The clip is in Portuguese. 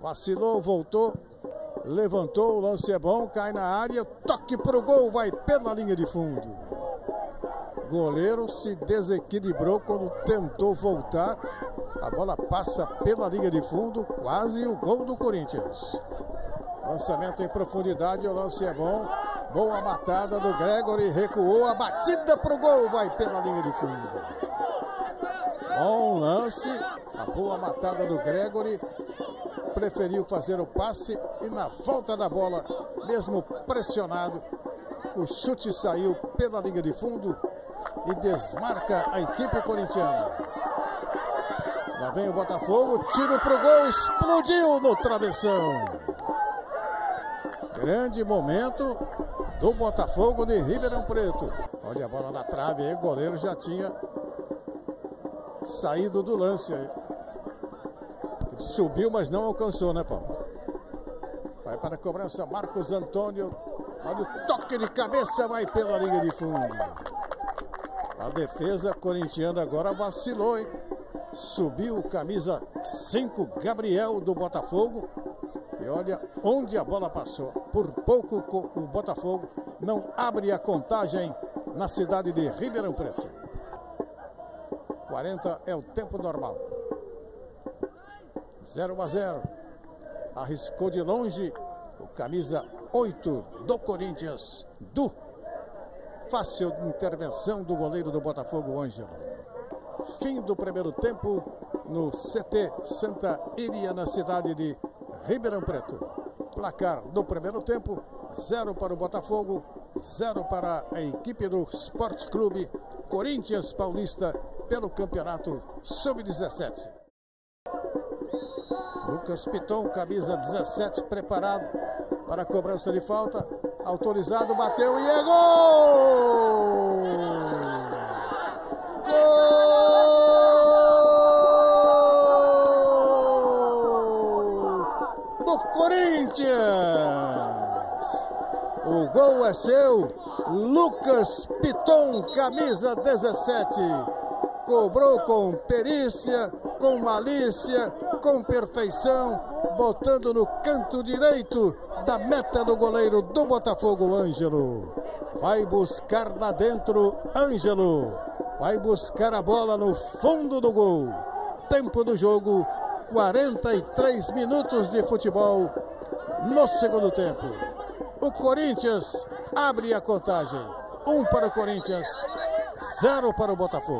Vacilou, voltou, levantou, o lance é bom, cai na área, toque pro gol, vai pela linha de fundo. Goleiro se desequilibrou quando tentou voltar. A bola passa pela linha de fundo, quase o gol do Corinthians. Lançamento em profundidade, o lance é bom. Boa matada do Gregory, recuou, a batida pro gol, vai pela linha de fundo. Bom lance, a boa matada do Gregory, preferiu fazer o passe e na volta da bola, mesmo pressionado, o chute saiu pela linha de fundo e desmarca a equipe corintiana. Lá vem o Botafogo, tiro pro gol, explodiu no travessão. Grande momento do Botafogo de Ribeirão Preto. Olha a bola na trave aí, o goleiro já tinha saído do lance aí. Subiu, mas não alcançou, né, Paulo? Vai para a cobrança Marcos Antônio. Olha o toque de cabeça, vai pela linha de fundo. A defesa corintiana agora vacilou, hein? Subiu camisa 5, Gabriel do Botafogo. E olha onde a bola passou. Por pouco o Botafogo não abre a contagem na cidade de Ribeirão Preto. 40 é o tempo normal. 0 a 0. Arriscou de longe o camisa 8 do Corinthians, do fácil intervenção do goleiro do Botafogo, Ângelo. Fim do primeiro tempo no CT Santa Iria, na cidade de Ribeirão Preto. Placar do primeiro tempo, zero para o Botafogo, zero para a equipe do Esporte Clube Corinthians Paulista pelo Campeonato Sub-17. Lucas Piton, camisa 17, preparado para a cobrança de falta. Autorizado, bateu e é gol! Gol! Do Corinthians! O gol é seu, Lucas Piton, camisa 17. Cobrou com perícia, com malícia, com perfeição, botando no canto direito da meta do goleiro do Botafogo, Ângelo. Vai buscar lá dentro, Ângelo. Vai buscar a bola no fundo do gol. Tempo do jogo, 43 minutos de futebol no segundo tempo. O Corinthians abre a contagem. Um para o Corinthians, zero para o Botafogo.